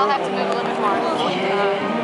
I'll have to move a little bit more. Uh,